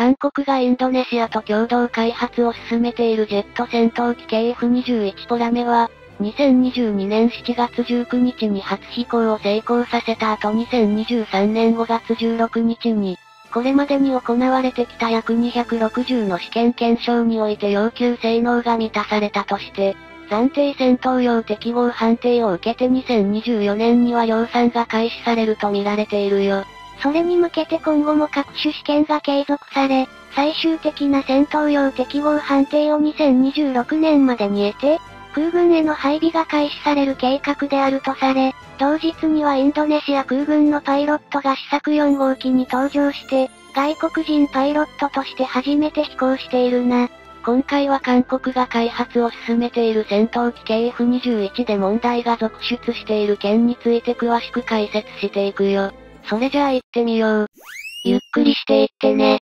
韓国がインドネシアと共同開発を進めているジェット戦闘機 KF21 ポラメは、2022年7月19日に初飛行を成功させた後2023年5月16日に、これまでに行われてきた約260の試験検証において要求性能が満たされたとして、暫定戦闘用適合判定を受けて2024年には量産が開始されると見られているよ。それに向けて今後も各種試験が継続され、最終的な戦闘用適合判定を2026年までに得て、空軍への配備が開始される計画であるとされ、同日にはインドネシア空軍のパイロットが試作4号機に登場して、外国人パイロットとして初めて飛行しているな。今回は韓国が開発を進めている戦闘機 KF21 で問題が続出している件について詳しく解説していくよ。それじゃあ行ってみよう。ゆっくりしていってね。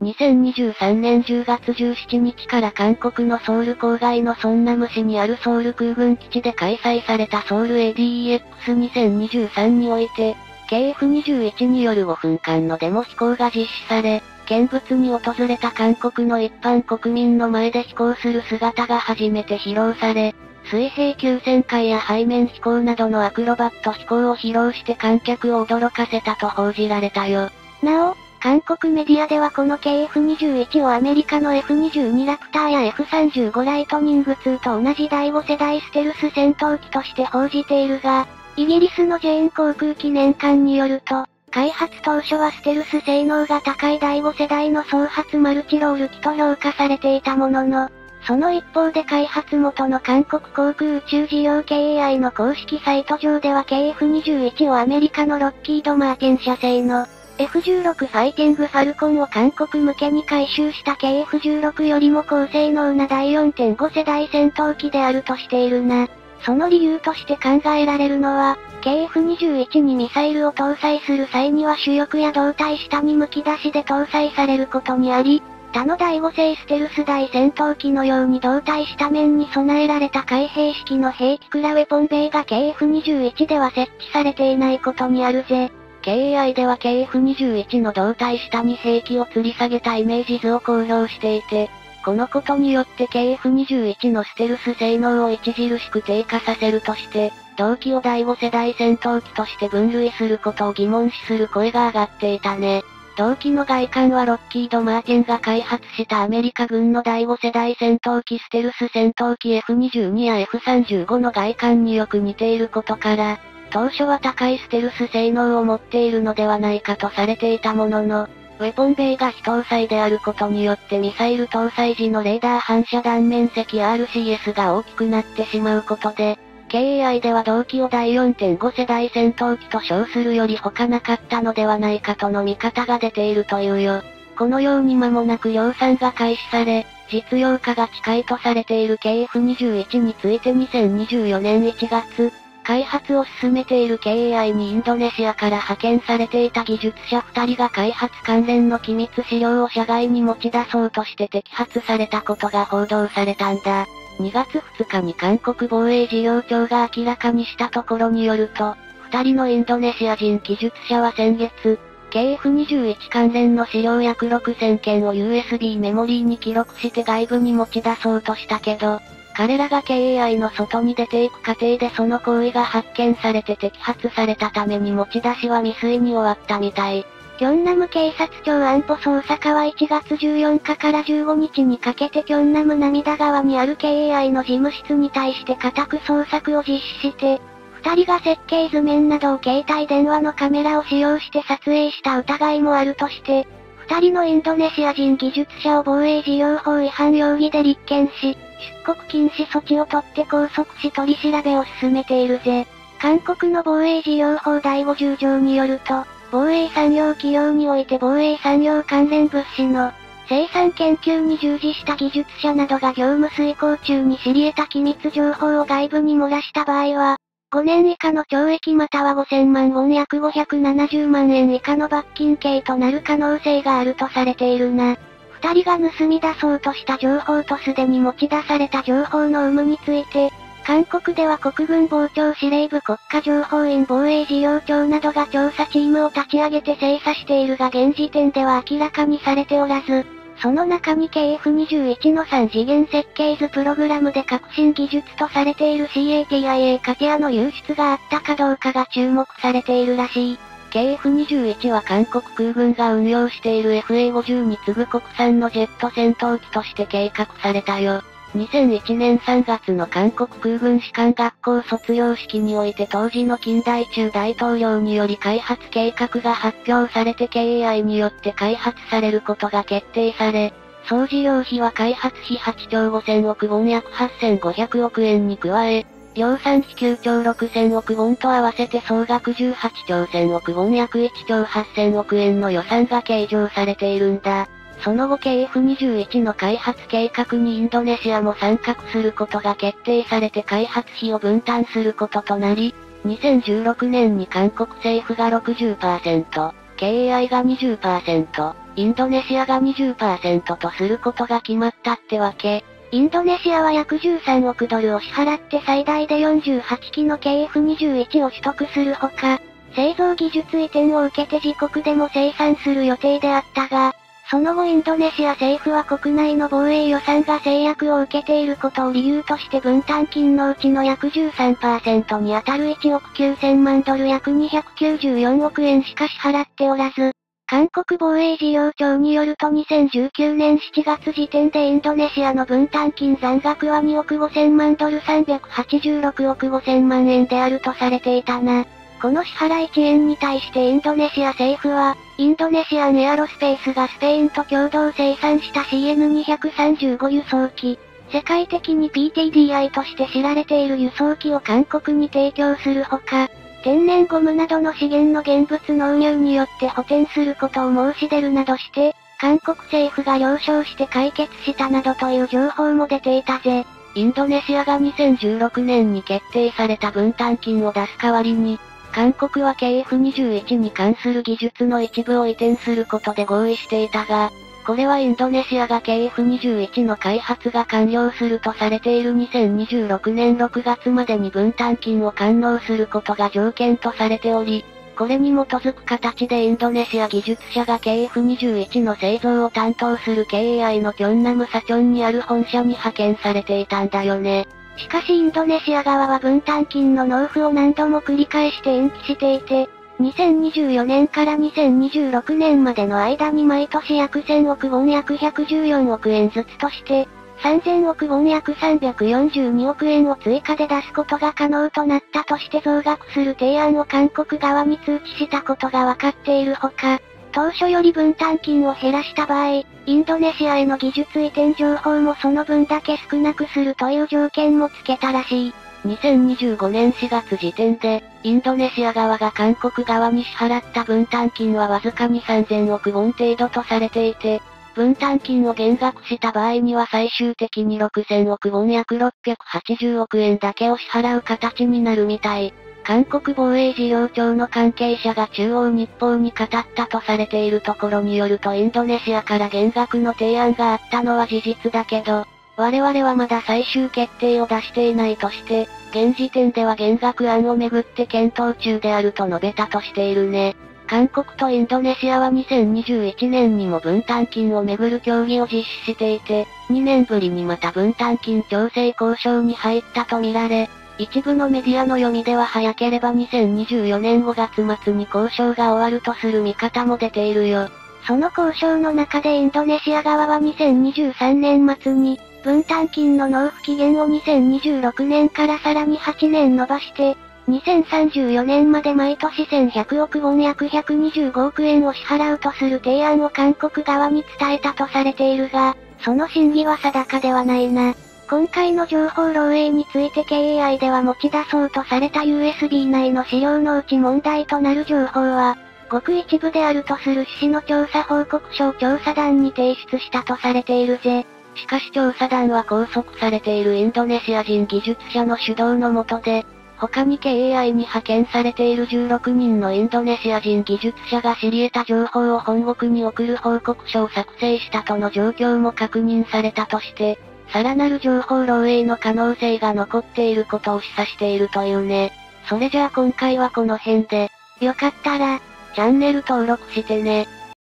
2023年10月17日から韓国のソウル郊外のソンナム市にあるソウル空軍基地で開催されたソウル ADEX2023 において、KF21 による5分間のデモ飛行が実施され、見物に訪れた韓国の一般国民の前で飛行する姿が初めて披露され、水平急旋回や背面飛行などのアクロバット飛行を披露して観客を驚かせたと報じられたよ。なお、韓国メディアではこの KF21 をアメリカの F22 ラプターや F35 ライトニング2と同じ第5世代ステルス戦闘機として報じているが、イギリスのジェーン航空機年間によると、開発当初はステルス性能が高い第5世代の総発マルチロール機と評価されていたものの、その一方で開発元の韓国航空宇宙事業 KAI の公式サイト上では KF21 をアメリカのロッキード・マーティン社製の F16 ファイティングファルコンを韓国向けに回収した KF16 よりも高性能な第4.5世代戦闘機であるとしているな。その理由として考えられるのは、KF21 にミサイルを搭載する際には主翼や胴体下に剥き出しで搭載されることにあり、他の第5世ステルス大戦闘機のように胴体下面に備えられた開閉式の兵器クラウェポンベイが KF21 では設置されていないことにあるぜ。KAI では KF21 の胴体下に兵器を吊り下げたイメージ図を公表していて、このことによって KF21 のステルス性能を著しく低下させるとして、同機を第5世代戦闘機として分類することを疑問視する声が上がっていたね。同機の外観はロッキード・マーティンが開発したアメリカ軍の第5世代戦闘機ステルス戦闘機 F22 や F35 の外観によく似ていることから、当初は高いステルス性能を持っているのではないかとされていたものの、ウェポンベイが非搭載であることによってミサイル搭載時のレーダー反射断面積 RCS が大きくなってしまうことで、KAI では同期を第4.5世代戦闘機と称するより他なかったのではないかとの見方が出ているというよ。このように間もなく量産が開始され、実用化が近いとされている KF21 について2024年1月、開発を進めている KAI にインドネシアから派遣されていた技術者2人が開発関連の機密資料を社外に持ち出そうとして摘発されたことが報道されたんだ。2月2日に韓国防衛事業庁が明らかにしたところによると、二人のインドネシア人技術者は先月、KF21 関連の資料約6000件を USB メモリーに記録して外部に持ち出そうとしたけど、彼らが KAI の外に出ていく過程でその行為が発見されて摘発されたために持ち出しは未遂に終わったみたい。キョンナム警察庁安保捜査課は1月14日から15日にかけてキョンナム涙川にある KAI の事務室に対して家宅捜索を実施して、二人が設計図面などを携帯電話のカメラを使用して撮影した疑いもあるとして、二人のインドネシア人技術者を防衛事業法違反容疑で立件し、出国禁止措置を取って拘束し取り調べを進めているぜ。韓国の防衛事業法第50条によると、防衛産業企業において防衛産業関連物資の生産研究に従事した技術者などが業務遂行中に知り得た機密情報を外部に漏らした場合は、5年以下の懲役または5000万ウォン約570万円以下の罰金刑となる可能性があるとされているな。二人が盗み出そうとした情報とすでに持ち出された情報の有無について、韓国では国軍防長司令部国家情報院防衛事業庁などが調査チームを立ち上げて精査しているが現時点では明らかにされておらず、その中に KF21 の3次元設計図プログラムで革新技術とされている CATIA カティアの流出があったかどうかが注目されているらしい。KF21 は韓国空軍が運用している FA50 に次ぐ国産のジェット戦闘機として計画されたよ。2001年3月の韓国空軍士官学校卒業式において当時の近代中大統領により開発計画が発表されて KAI によって開発されることが決定され、総事業費は開発費8兆5000億ウォン約8500億円に加え、量産費9兆6000億ウォンと合わせて総額18兆1000億ウォン約1兆8000億円の予算が計上されているんだ。その後 KF21 の開発計画にインドネシアも参画することが決定されて開発費を分担することとなり、2016年に韓国政府が60%、KAI が20%、インドネシアが20%とすることが決まったってわけ。インドネシアは約13億ドルを支払って最大で48機の KF21 を取得するほか、製造技術移転を受けて自国でも生産する予定であったが、その後インドネシア政府は国内の防衛予算が制約を受けていることを理由として分担金のうちの約13%に当たる1億9000万ドル約294億円しか支払っておらず、韓国防衛事業庁によると2019年7月時点でインドネシアの分担金残額は2億5000万ドル386億5000万円であるとされていたな。この支払い遅延に対してインドネシア政府は、インドネシアンエアロスペースがスペインと共同生産した CN235 輸送機、世界的に PTDI として知られている輸送機を韓国に提供するほか、天然ゴムなどの資源の現物納入によって補填することを申し出るなどして、韓国政府が了承して解決したなどという情報も出ていたぜ。インドネシアが2016年に決定された分担金を出す代わりに、韓国は KF21 に関する技術の一部を移転することで合意していたが、これはインドネシアが KF21 の開発が完了するとされている2026年6月までに分担金を完納することが条件とされており、これに基づく形でインドネシア技術者が KF21 の製造を担当する KAI のキョンナムサチョンにある本社に派遣されていたんだよね。しかしインドネシア側は分担金の納付を何度も繰り返して延期していて、2024年から2026年までの間に毎年約1000億ウォン約114億円ずつとして、3000億ウォン約342億円を追加で出すことが可能となったとして増額する提案を韓国側に通知したことが分かっているほか、当初より分担金を減らした場合、インドネシアへの技術移転情報もその分だけ少なくするという条件もつけたらしい。2025年4月時点で、インドネシア側が韓国側に支払った分担金はわずかに3000億ウォン程度とされていて、分担金を減額した場合には最終的に6000億ウォン約680億円だけを支払う形になるみたい。韓国防衛事業庁の関係者が中央日報に語ったとされているところによるとインドネシアから減額の提案があったのは事実だけど、我々はまだ最終決定を出していないとして、現時点では減額案をめぐって検討中であると述べたとしているね。韓国とインドネシアは2021年にも分担金をめぐる協議を実施していて、2年ぶりにまた分担金調整交渉に入ったとみられ、一部のメディアの読みでは早ければ2024年5月末に交渉が終わるとする見方も出ているよ。その交渉の中でインドネシア側は2023年末に、分担金の納付期限を2026年からさらに8年伸ばして、2034年まで毎年1100億ウォン約125億円を支払うとする提案を韓国側に伝えたとされているが、その真偽は定かではないな。今回の情報漏洩について KAI では持ち出そうとされた USB 内の資料のうち問題となる情報は、ごく一部であるとする趣旨の調査報告書を調査団に提出したとされているぜ。しかし調査団は拘束されているインドネシア人技術者の主導のもとで、他に KAI に派遣されている16人のインドネシア人技術者が知り得た情報を本国に送る報告書を作成したとの状況も確認されたとして、さらなる情報漏洩の可能性が残っていることを示唆しているというね。それじゃあ今回はこの辺で、よかったら、チャンネル登録してね。